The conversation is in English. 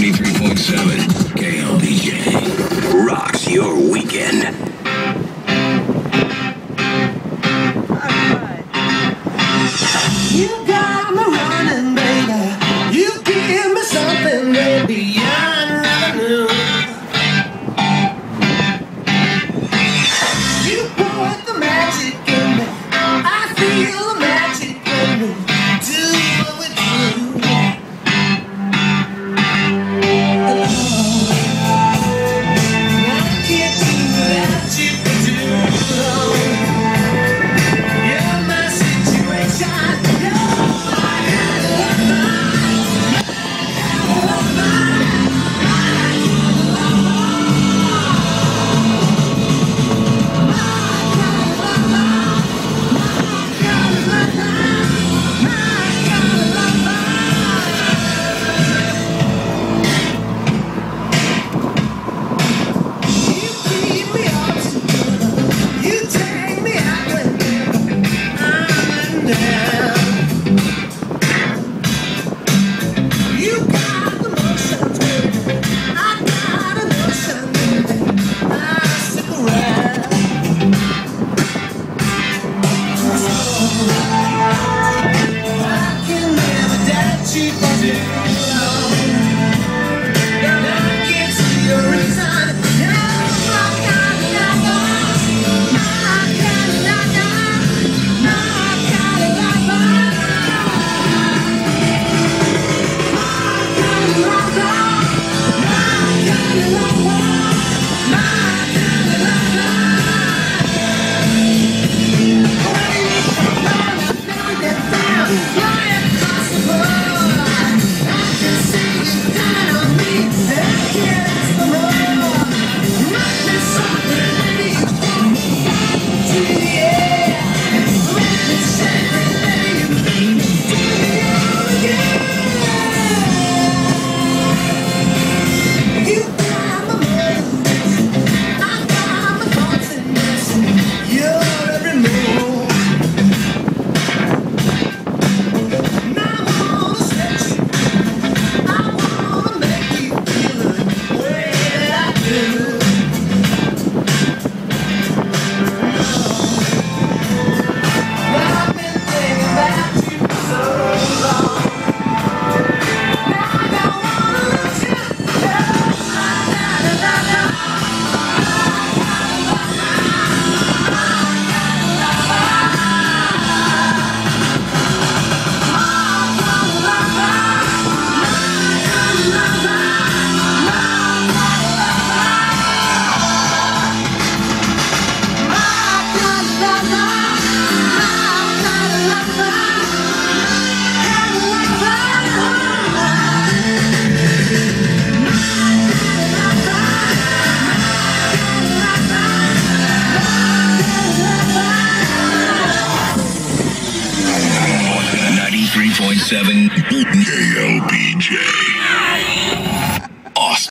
93.7 KLDJ rocks your weekend.